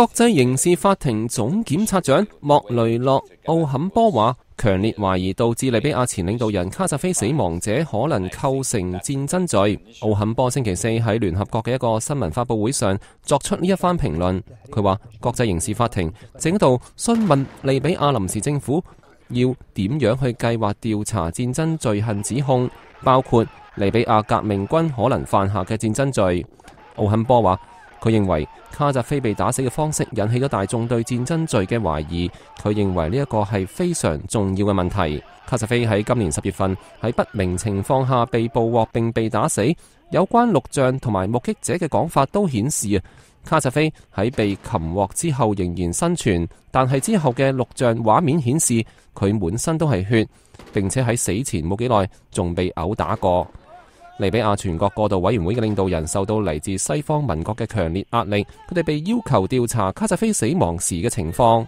國際刑事法庭總檢察長莫雷諾奧坎波話，強烈懷疑導致利比亞前領導人卡扎菲死亡者可能構成戰爭罪。奧坎波星期四喺聯合國嘅一個新聞發佈會上作出呢一番評論。佢話，國際刑事法庭正喺度詢問利比亞臨時政府要點樣去計劃調查戰爭罪行指控，包括利比亞革命軍可能犯下嘅戰爭罪。奧坎波話。佢認為卡扎菲被打死嘅方式引起咗大眾對戰爭罪嘅懷疑。佢認為呢一個係非常重要嘅問題。卡扎菲喺今年十月份喺不明情況下被捕獲並被打死。有關錄像同埋目擊者嘅講法都顯示啊，卡扎菲喺被擒獲之後仍然生存，但係之後嘅錄像畫面顯示佢滿身都係血，並且喺死前冇幾耐仲被毆打過。利比亞全國過渡委員會嘅領導人受到嚟自西方民國嘅強烈壓力，佢哋被要求調查卡扎菲死亡時嘅情況。